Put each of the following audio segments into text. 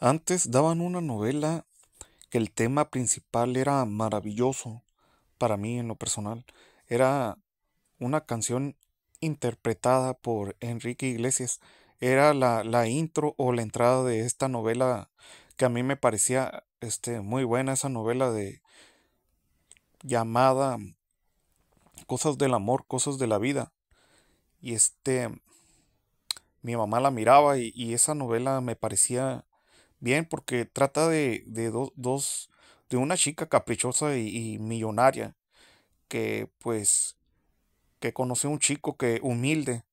Antes daban una novela que el tema principal era maravilloso para mí en lo personal. Era una canción interpretada por Enrique Iglesias. Era la, la intro o la entrada de esta novela que a mí me parecía este, muy buena, esa novela de llamada Cosas del amor, cosas de la vida. Y este, mi mamá la miraba y, y esa novela me parecía bien porque trata de, de do- dos, de una chica caprichosa y, millonaria que pues que conoce a un chico que humilde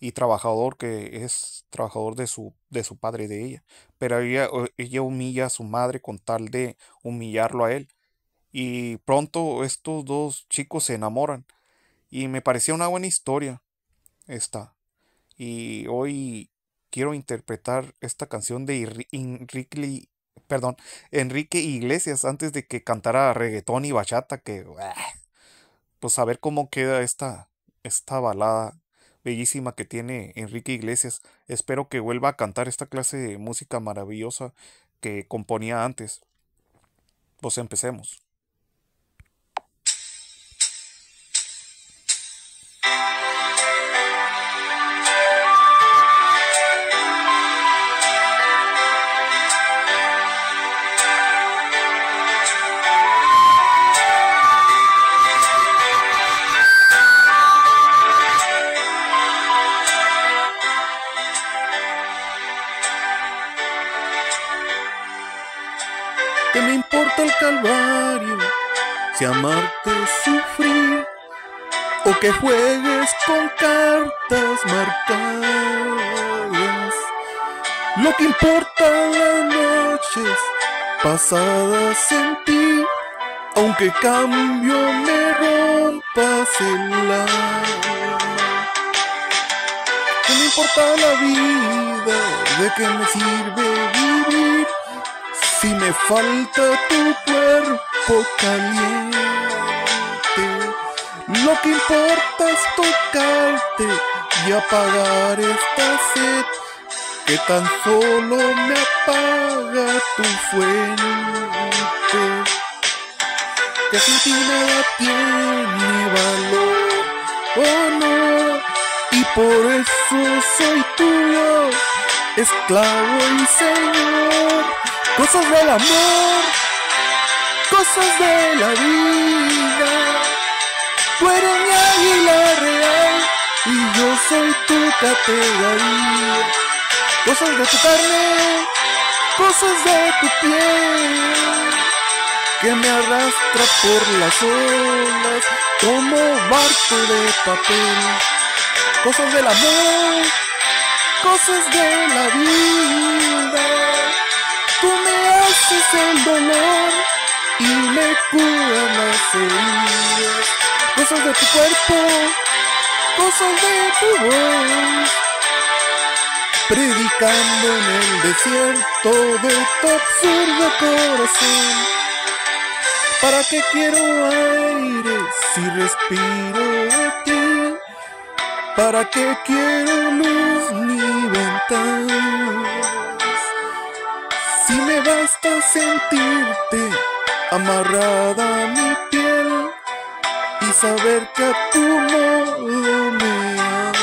y trabajador que es trabajador de su de su padre y de ella, pero ella, ella humilla a su madre con tal de humillarlo a él. Y pronto estos dos chicos se enamoran. Y me parecía una buena historia esta. Y hoy quiero interpretar esta canción de Enrique, perdón, Enrique Iglesias antes de que cantara reggaetón y bachata, que pues a ver cómo queda esta, esta balada bellísima que tiene Enrique Iglesias. Espero que vuelva a cantar esta clase de música maravillosa que componía antes. Pues empecemos. ¿Qué me importa el calvario? Si amarte sufrir o que juegues con cartas marcadas. Lo que importa las noches pasadas en ti, aunque cambio me rompas el alma. ¿Qué me importa la vida? ¿De qué me sirve vivir? Si me falta tu cuerpo caliente, lo que importa es tocarte y apagar esta sed que tan solo me apaga tu fuente. Que sin ti nada tiene valor, oh no, y por eso soy tuyo, esclavo y señor. Cosas del amor, cosas de la vida. Tú eres mi águila real y yo soy tu categoría. Cosas de tu carne, cosas de tu piel, que me arrastra por las olas como barco de papel. Cosas del amor, cosas de la vida. Tú me haces el dolor y me curan las heridas. Cosas de tu cuerpo, cosas de tu voz. Predicando en el desierto de tu absurdo corazón. ¿Para qué quiero aire si respiro de ti? ¿Para qué quiero luz ni me sentirte amarrada a mi piel y saber que a tu modo me amas.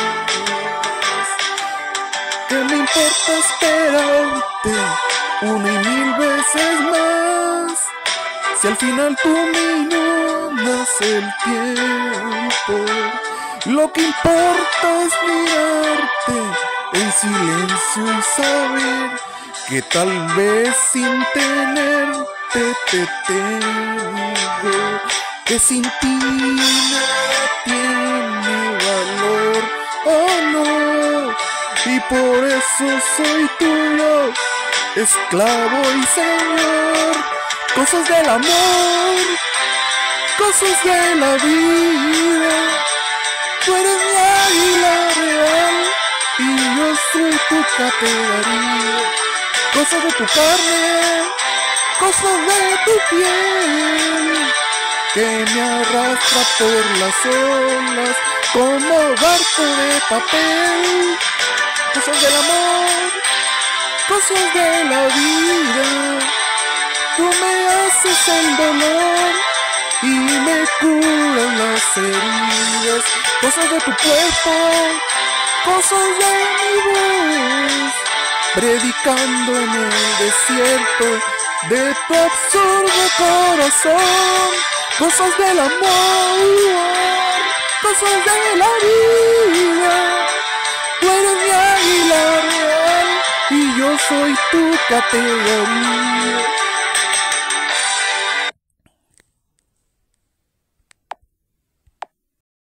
¿Qué me importa esperarte una y mil veces más? Si al final tú minunas el tiempo, lo que importa es mirarte en silencio y saber que tal vez sin tenerte te tengo, que sin ti nada tiene valor, oh no, y por eso soy tuyo, esclavo y señor, cosas del amor, cosas de la vida, tú eres mi águila real y yo soy tu categoría cosas de tu carne, cosas de tu piel, que me arrastra por las olas como barco de papel, cosas del amor, cosas de la vida. Tú me haces el dolor y me curan las heridas, cosas de tu cuerpo, cosas de mi voz, predicando en el desierto de tu absurdo corazón, cosas del amor, cosas de la vida. Tú eres mi águila real y yo soy tu categoría